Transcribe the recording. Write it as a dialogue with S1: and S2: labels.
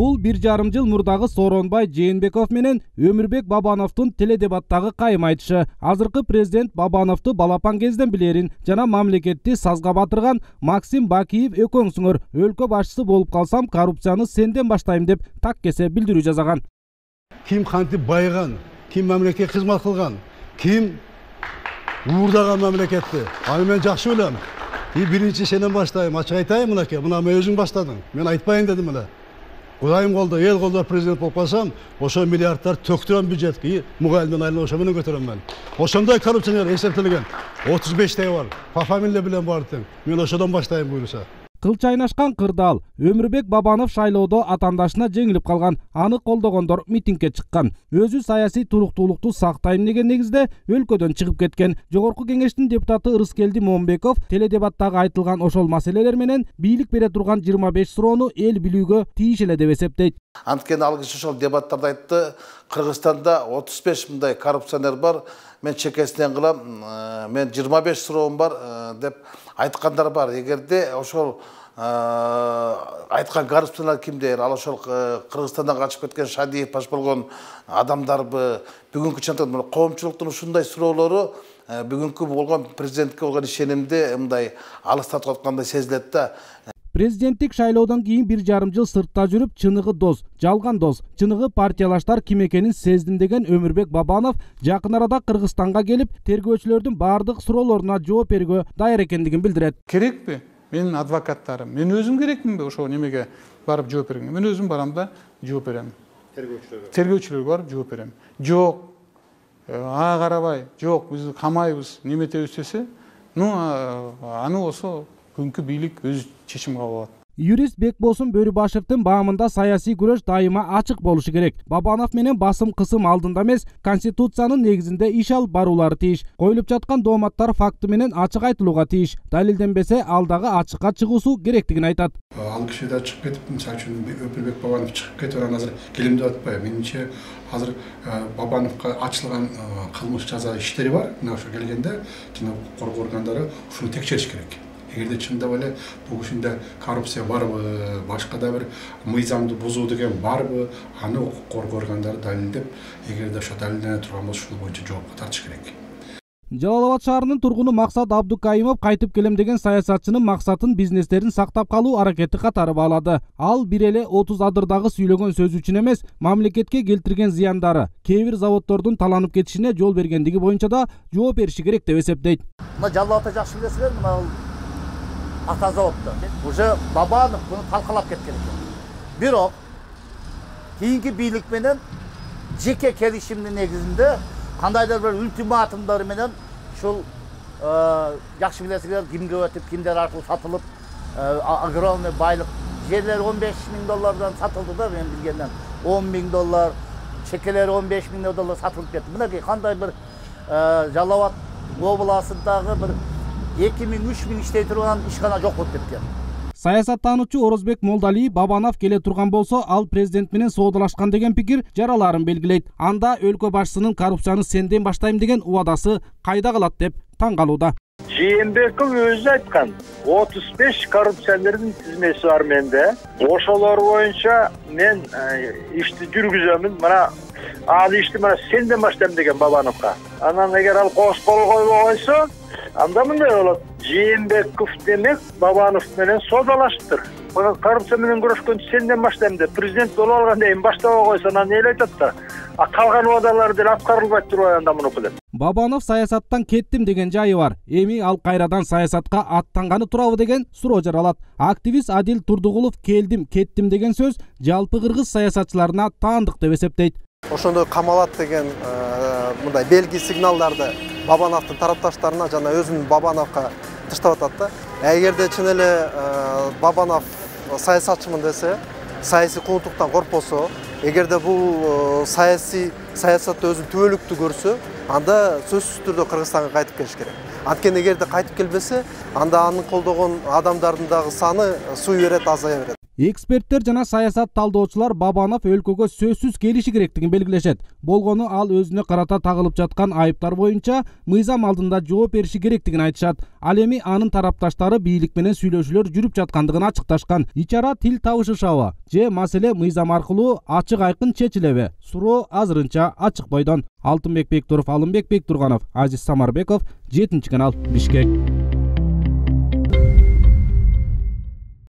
S1: бул бир жарым жыл мурдагы сооронбай жээнбеков менен өмүрбек бабановдун теледебаттагы кайым айтышы. Азыркы президент бабановду балапан кезден билерин жана мамлекетти сазга батырган максим бакиев экөөңсүңөр өлкө башчысы болуп калсам коррупцияны сенден баштайм деп так кесе билдирүү жасаган
S2: ким кантип байыган ким мамлекетке кызмат кылган ким уурдаган мамлекетти аны мен жакшы билем и биринчи сенен баштайм ачык айтайын мынакей мына мен өзүң баштадың мен айтпайын дедим эле кудайым колдо эл колдоп президент болуп калсам ошо миллиардтар төктүрөм бюджетке и мугалимдин айлығын ошо менен көтөрөм мен. Ошондой коррупционер эсептелген отуз бештеги бар. По фамилия баары тең мен ошодон баштайм буюрса
S1: кыл чайнашкан кырдаал өмүрбек бабанов шайлоодо атаандашына жеңилип калган аны колдогондор митингге чыккан өзү саясий туруктуулукту сактайм деген негизде өлкөдөн чыгып кеткен. Жогорку кеңештин депутаты ырыскелди момбеков теледебаттагы айтылган ошол маселелер менен бийлик бере турган жыйырма беш суроону эл билүүгө тийиш эле деп эсептейт
S3: анткени ал киши ошол дебаттарда айтты. Кыргызстанда отуз беш мындай коррупционер бар. Мен чекесинен кылам мен жыйырма беш суроом бар деп айткандар бар. Эгерде ошол айткан коррупционер кимдер ал ошол кыргызстандан качып кеткен шадиев баш болгон адамдарбы бүгүнкү чынтан коомчулуктун ушундай суроолору бүгүнкү болгон президентке болгон ишенимди мындай алыстатып аткандай сезилет да.
S1: Президенттик шайлоодон кийин бир жарым жыл сыртта жүрүп чыныгы дос жалган дос чыныгы партиялаштар ким экенин сездим деген өмүрбек бабанов жакын арада кыргызстанга келип тергөөчүлөрдүн баардык суроолоруна жооп берүүгө даяр экендигин билдирет
S4: керекпи менин адвокаттарым. Мен өзүм керекминби ошол немеге барып жооп бергенге? Мен өзүм барам да жооп берем тергөөчүлөргө тергөөчүлөргө барып жооп берем жок ага карабай жок биз камайбыз неметебиз десе ну аны болсо бүгүнкү бийлик өз чечим кабыл алат.
S1: Юрист бекболсун бөрүбашевдин баамында саясий күрөш дайыма ачык болушу керек. Бабанов менен басым кысым алдында эмес конституциянын негизинде иш алып баруулары тийиш. Коюлуп жаткан дооматтар факты менен ачык айтылууга тийиш. Далилденбесе ал дагы ачыкка чыгуусу керектигин айтат.
S5: Ал киши да чыгып кетип мисалы үчүн өмүрбек бабанов чыгып кетип анан азыр келем деп атпайбы? Менимче азыр бабановго ачылган кылмыш жаза иштери бар. Мына ошо келгенде жана укук коргоо органдары ушуну текшериш керек. Эгерде чындап эле бул кишиде коррупция барбы башка да бир мыйзамды бузуу деген барбы аны укук коргоо органдары далилдеп эгерде ошо далилдене турган болсо ушул боюнча жоопко тартыш керек.
S1: Жалал абад шаарынын тургуну максат абдукайымов кайтып келем деген саясатчынын максатын бизнестерин сактап калуу аракети катары баалады ал бир эле отуз адырдагы сүйлөгөн сөзү үчүн эмес мамлекетке келтирген зыяндары кээ бир заводдордун таланып кетишине жол бергендиги боюнча да жооп бериши керек деп эсептейт
S6: мына жалал абадты жакшы билесиңер мына ата заводду уже бабанов буну талкалап кеткен экен бирок кийинки бийлик менен жеке келишимдин негизинде кандайдыр бир ультиматумдар менен ушул жакшы билесиңер кимге өтүп кимдер аркылуу сатылып огромный байлык жерлер он беш миң доллардан сатылды да мен билгенден он миң доллар чекелери он беш миң доллар сатылып кетти мынакей кандай бир жалал абад областындагы бир эки миң үч миң иштей турган ишкана жок болуп кеткен
S1: саясаттануучу орозбек молдалиев бабанов келе турган болсо ал президент менен соодалашкан деген пикир жараларын белгилейт анда өлкө башчысынын коррупцияны сенден баштайм деген убадасы кайда калат деп таң калууда
S7: жээнбеков өзү айткан отуз беш коррупционердин тизмеси бар менде ошолор боюнча мен ишти жүргүзөмүн мына ал ишти мына сенден баштайм деген бабановго анан эгер ал кошпол койбой койсо анда мындай болот. Жээнбеков демек бабанов менен соодалашыптыр коррупция менен күрөшкөндү сенден баштайм деп президент болуп алгандан кийин баштабай койсо анан эл айтат да а калган убадалар деле аткарылбай турбайбы анда мунуку деп.
S1: Бабанов саясаттан кеттим деген жайы бар. Эми ал кайрадан саясатка аттанганы турабы деген суроо жаралат. Активист адил турдугулов келдим кеттим деген сөз жалпы кыргыз саясатчыларына таандык деп эсептейт.
S8: Ошондой камалат деген мындай белги сигналдарды бабановдун тарапташтарына жана өзүн бабановго тыштап атат да. Эгерде чын эле бабанов саясатчымын десе саясий куугунтуктан коркпосо эгерде бул саясий саясатта өзүн түбөлүктүү көрсө анда сөзсүз түрдө кыргызстанга кайтып келиш керек. Анткени эгерде кайтып келбесе анда аны колдогон адамдардын дагы саны суй берет азая берет.
S1: Эксперттер жана саясат талдоочулар бабанов өлкөгө сөзсүз келиши керектигин белгилешет. Болгону ал өзүнө карата тагылып жаткан айыптар боюнча мыйзам алдында жооп бериши керектигин айтышат. Ал эми анын тарапташтары бийлик менен сүйлөшүүлөр жүрүп жаткандыгын ачыкташкан. Ич ара тил табышышабы же маселе мыйзам аркылуу ачык айкын чечилеби? Суроо азырынча ачык бойдон. Алтынбек бектуров алымбек бектурганов азиз самарбеков жетинчи канал бишкек.